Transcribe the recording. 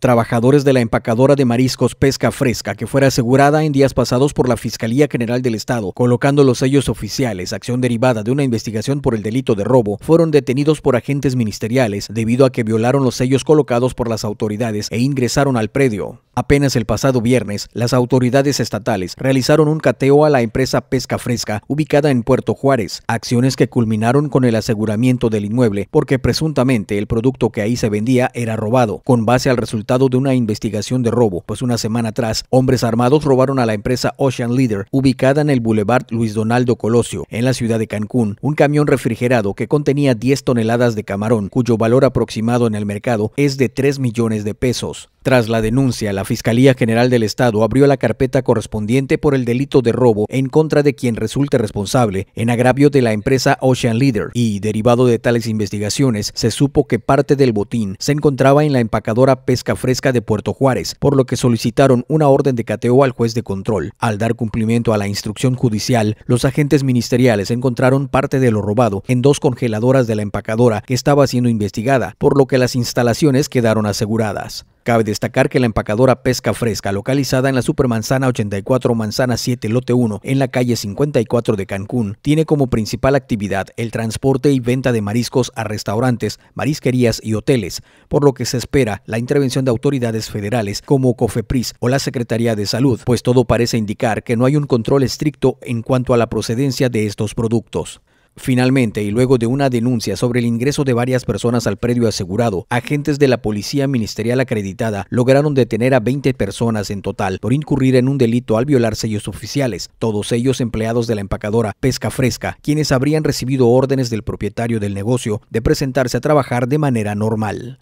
Trabajadores de la empacadora de mariscos Pesca Fresca, que fuera asegurada en días pasados por la Fiscalía General del Estado, colocando los sellos oficiales, acción derivada de una investigación por el delito de robo, fueron detenidos por agentes ministeriales debido a que violaron los sellos colocados por las autoridades e ingresaron al predio. Apenas el pasado viernes, las autoridades estatales realizaron un cateo a la empresa Pesca Fresca ubicada en Puerto Juárez, acciones que culminaron con el aseguramiento del inmueble porque presuntamente el producto que ahí se vendía era robado, con base al resultado de una investigación de robo, pues una semana atrás, hombres armados robaron a la empresa Ocean Leader, ubicada en el Boulevard Luis Donaldo Colosio, en la ciudad de Cancún, un camión refrigerado que contenía 10 toneladas de camarón, cuyo valor aproximado en el mercado es de 3 millones de pesos. Tras la denuncia, la Fiscalía General del Estado abrió la carpeta correspondiente por el delito de robo en contra de quien resulte responsable en agravio de la empresa Ocean Leader y, derivado de tales investigaciones, se supo que parte del botín se encontraba en la empacadora Pesca Fresca de Puerto Juárez, por lo que solicitaron una orden de cateo al juez de control. Al dar cumplimiento a la instrucción judicial, los agentes ministeriales encontraron parte de lo robado en dos congeladoras de la empacadora que estaba siendo investigada, por lo que las instalaciones quedaron aseguradas. Cabe destacar que la empacadora Pesca Fresca, localizada en la Supermanzana 84 Manzana 7 Lote 1 en la calle 54 de Cancún, tiene como principal actividad el transporte y venta de mariscos a restaurantes, marisquerías y hoteles, por lo que se espera la intervención de autoridades federales como COFEPRIS o la Secretaría de Salud, pues todo parece indicar que no hay un control estricto en cuanto a la procedencia de estos productos. Finalmente, y luego de una denuncia sobre el ingreso de varias personas al predio asegurado, agentes de la Policía Ministerial acreditada lograron detener a 20 personas en total por incurrir en un delito al violar sellos oficiales, todos ellos empleados de la empacadora Pesca Fresca, quienes habrían recibido órdenes del propietario del negocio de presentarse a trabajar de manera normal.